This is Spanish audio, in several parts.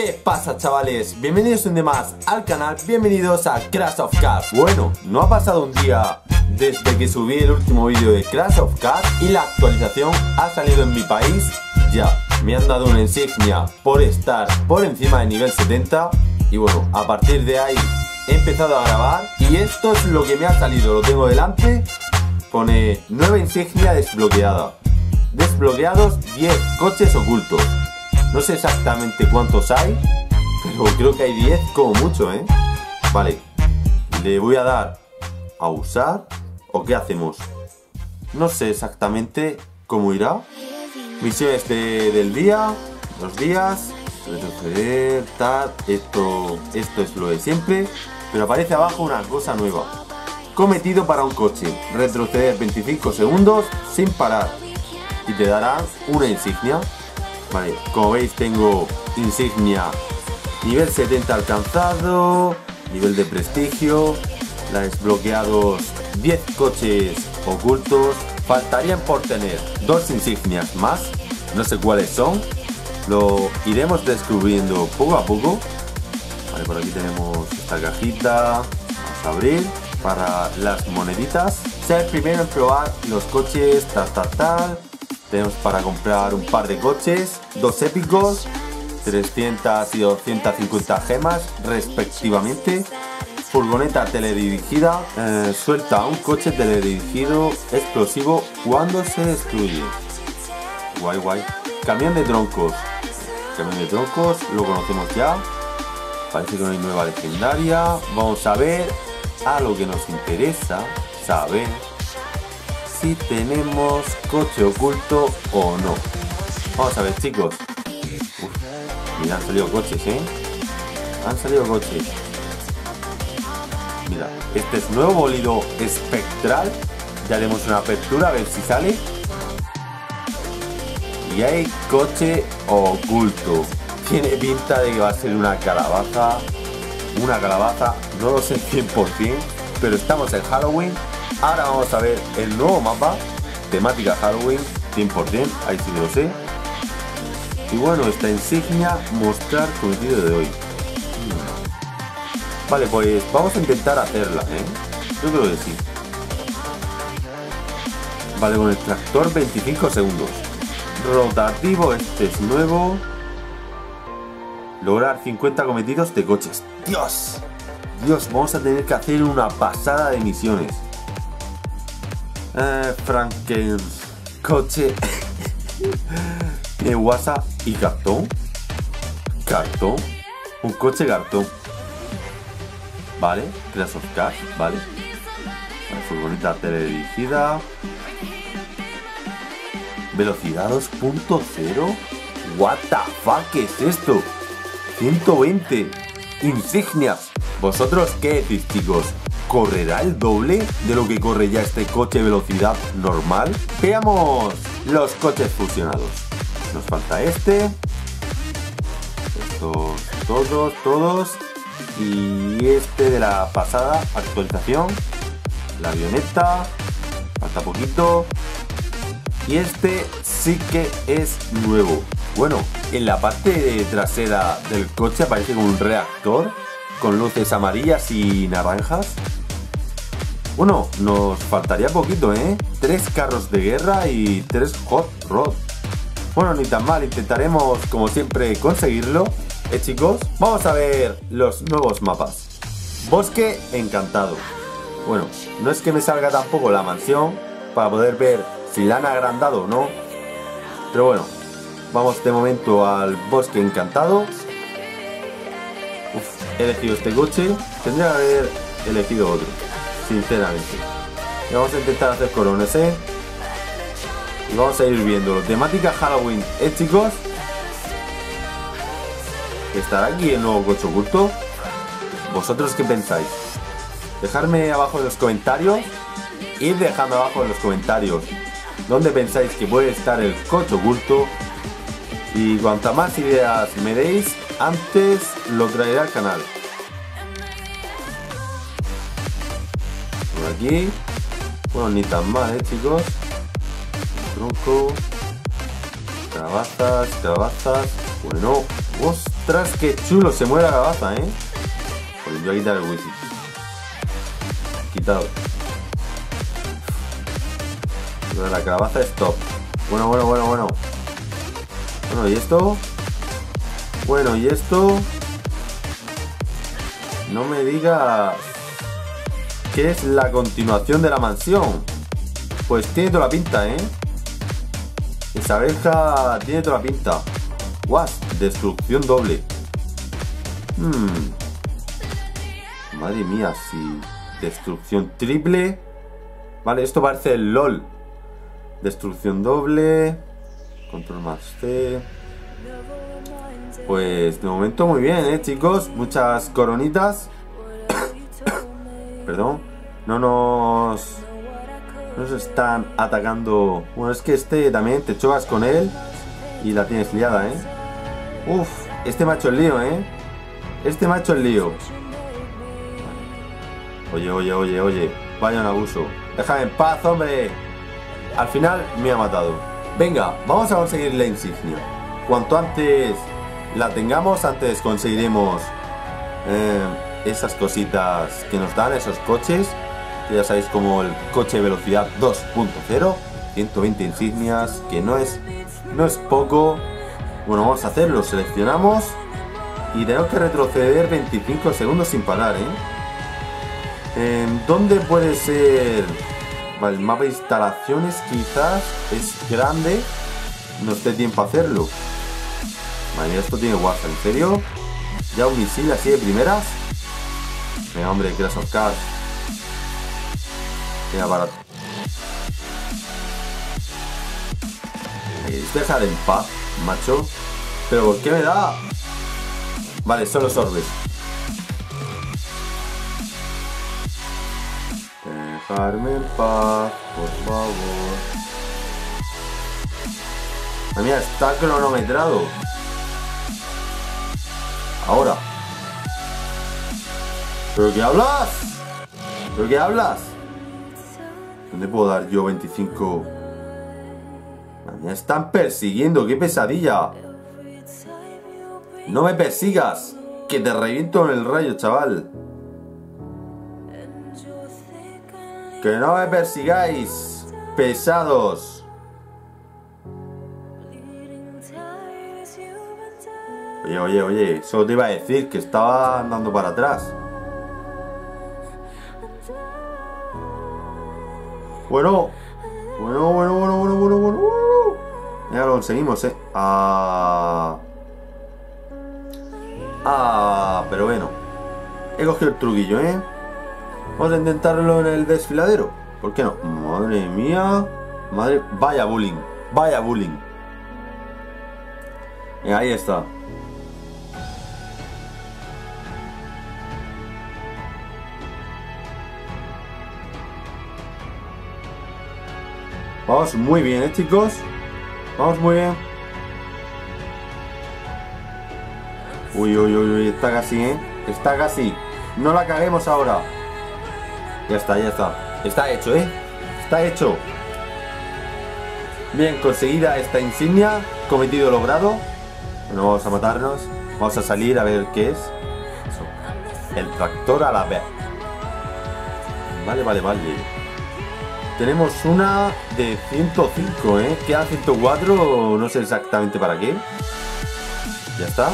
¿Qué pasa chavales? Bienvenidos un día más al canal, bienvenidos a Crash of Cars. Bueno, no ha pasado un día desde que subí el último vídeo de Crash of Cars Y la actualización ha salido en mi país. Ya Me han dado una insignia por estar por encima de nivel 70 Y bueno, a partir de ahí he empezado a grabar Y esto es lo que me ha salido, lo tengo delante Pone nueva insignia desbloqueada. Desbloqueados 10 coches ocultos no sé exactamente cuántos hay, pero creo que hay 10 como mucho, ¿eh? Vale, le voy a dar a usar, ¿o qué hacemos? No sé exactamente cómo irá. Misiones del día, los días, retroceder, tal, esto, esto es lo de siempre, pero aparece abajo una cosa nueva. Cometido para un coche, retroceder 25 segundos sin parar y te dará una insignia Como veis tengo insignia. Nivel 70 alcanzado, nivel de prestigio, la desbloqueados 10 coches ocultos. Faltarían por tener dos insignias más, no sé cuáles son, lo iremos descubriendo poco a poco. Por aquí tenemos esta cajita, vamos a abrir para las moneditas. Ser primero en probar los coches, tal, tal, tal tenemos para comprar un par de coches, dos épicos, 300 y 250 gemas respectivamente. Furgoneta teledirigida, eh, suelta un coche teledirigido explosivo cuando se destruye. Guay, guay. Camión de troncos. Camión de troncos, lo conocemos ya. Parece que no hay nueva legendaria. Vamos a ver a lo que nos interesa saber si tenemos coche oculto o no. Vamos a ver, chicos. mira, han salido coches, ¿eh? Han salido coches. Mira, este es nuevo bolido espectral. Ya haremos una apertura a ver si sale. Y hay coche oculto. Tiene pinta de que va a ser una calabaza. Una calabaza, no lo sé 100%, pero estamos en Halloween Ahora vamos a ver el nuevo mapa, temática Halloween, 100%, ahí sí lo sé. Y bueno, esta insignia, mostrar cometido de hoy. Vale, pues vamos a intentar hacerla, ¿eh? Yo creo que sí. Vale, con el tractor 25 segundos. Rotativo, este es nuevo. Lograr 50 cometidos de coches. ¡Dios! Dios, vamos a tener que hacer una pasada de misiones. Eh, Franken coche WhatsApp y cartón. Cartón. Un coche cartón. Vale. Crash of Cars. Vale. Furgoneta teledirigida. Velocidad 2.0. What the fuck es esto? 120. Insignias. ¿Vosotros qué decís, chicos? ¿Correrá el doble de lo que corre ya este coche velocidad normal? Veamos los coches fusionados. Nos falta este. Estos todos, todos. Y este de la pasada actualización. La avioneta. Falta poquito. Y este sí que es nuevo. Bueno, en la parte trasera del coche aparece como un reactor con luces amarillas y naranjas bueno, nos faltaría poquito, ¿eh? Tres carros de guerra y tres hot rod. Bueno, ni tan mal, intentaremos como siempre conseguirlo. ¿Eh, chicos? Vamos a ver los nuevos mapas. Bosque encantado. Bueno, no es que me salga tampoco la mansión para poder ver si la han agrandado o no. Pero bueno, vamos de momento al bosque encantado. Uf, he elegido este coche. Tendría que haber elegido otro sinceramente. Vamos a intentar hacer coronas, ¿eh? Y vamos a ir viendo. Temática Halloween, ¿eh, chicos? ¿Estará aquí el nuevo coche oculto? ¿Vosotros qué pensáis? Dejadme abajo en los comentarios. Ir dejando abajo en los comentarios dónde pensáis que puede estar el coche oculto. Y cuanta más ideas me deis, antes lo traeré al canal. Aquí. Bueno, ni tan mal, ¿eh, chicos? Tronco. Calabazas, calabazas. Bueno, Ostras, qué chulo, se mueve la calabaza, ¿eh? Pues yo voy a quitar el wifi. Quitado. La calabaza es top. Bueno, bueno, bueno, bueno. Bueno, ¿y esto? Bueno, ¿y esto? No me digas que es la continuación de la mansión. Pues tiene toda la pinta, ¿eh? Esa abeja tiene toda la pinta. Was, destrucción doble. Hmm. Madre mía, si destrucción triple. Vale, esto parece el LOL. Destrucción doble. Control más C. Pues de momento muy bien, ¿eh, chicos? Muchas coronitas. Perdón. No nos... Nos están atacando... Bueno, es que este también te chocas con él y la tienes liada, ¿eh? Uf, este macho el lío, ¿eh? Este macho el lío. Oye, oye, oye, oye. Vaya un abuso. Déjame en paz, hombre. Al final me ha matado. Venga, vamos a conseguir la insignia. Cuanto antes la tengamos, antes conseguiremos eh, esas cositas que nos dan esos coches. Que ya sabéis como el coche velocidad 2.0. 120 insignias, que no es, no es poco. Bueno, vamos a hacerlo. Seleccionamos. Y tenemos que retroceder 25 segundos sin parar, ¿eh? ¿En ¿Dónde puede ser? Vale, el mapa de instalaciones quizás es grande. No esté tiempo a hacerlo. Vale, esto tiene WhatsApp, ¿en serio? ¿Ya un misil así de primeras? Venga, hombre, Crash of Cars. Venga, barato. Dejar en paz, macho. ¿Pero por qué me da? Vale, solo sorbes. Dejarme en paz, por favor. Ah, mira, está cronometrado. Ahora. ¿Pero qué hablas? ¿Pero qué hablas? ¿Dónde puedo dar yo 25? Me están persiguiendo, qué pesadilla. No me persigas, que te reviento en el rayo, chaval. Que no me persigáis, pesados. Oye, oye, oye, solo te iba a decir que estaba andando para atrás. Bueno, bueno, bueno, bueno, bueno, bueno, bueno. Ya lo conseguimos, eh. Ah. Ah, pero bueno. He cogido el truquillo, eh. Vamos a intentarlo en el desfiladero. ¿Por qué no? Madre mía. Madre. Vaya bullying. Vaya bullying. Y ahí está. Vamos muy bien, ¿eh, chicos? Vamos muy bien. Uy, uy, uy, uy, está casi, ¿eh? Está casi. No la caguemos ahora. Ya está, ya está. Está hecho, ¿eh? Está hecho. Bien, conseguida esta insignia. Cometido logrado. Bueno, vamos a matarnos. Vamos a salir a ver qué es. El tractor a la vez. Vale, vale, vale. Tenemos una de 105, ¿eh? Queda 104, no sé exactamente para qué. Ya está.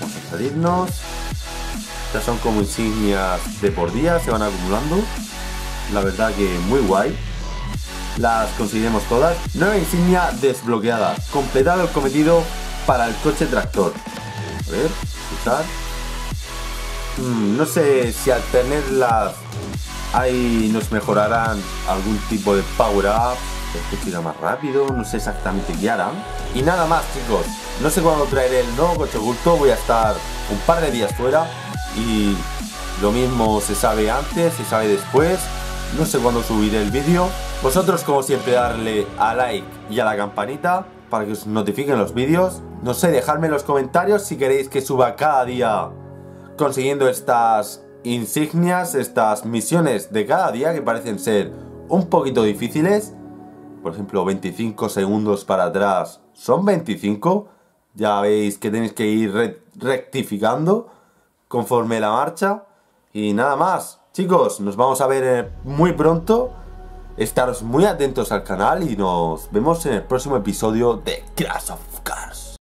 Vamos a salirnos. Estas son como insignias de por día, se van acumulando. La verdad que muy guay. Las conseguiremos todas. Nueva insignia desbloqueada. Completado el cometido para el coche tractor. A ver, usar. Hmm, no sé si al tenerlas Ahí nos mejorarán algún tipo de power up, el coche irá más rápido, no sé exactamente qué harán. Y nada más chicos, no sé cuándo traeré el nuevo coche oculto, voy a estar un par de días fuera y lo mismo se sabe antes, se sabe después, no sé cuándo subiré el vídeo. Vosotros como siempre darle a like y a la campanita para que os notifiquen los vídeos. No sé, dejadme en los comentarios si queréis que suba cada día consiguiendo estas insignias, estas misiones de cada día que parecen ser un poquito difíciles. Por ejemplo, 25 segundos para atrás son 25. Ya veis que tenéis que ir rectificando conforme la marcha. Y nada más, chicos, nos vamos a ver eh, muy pronto. Estaros muy atentos al canal y nos vemos en el próximo episodio de Crash of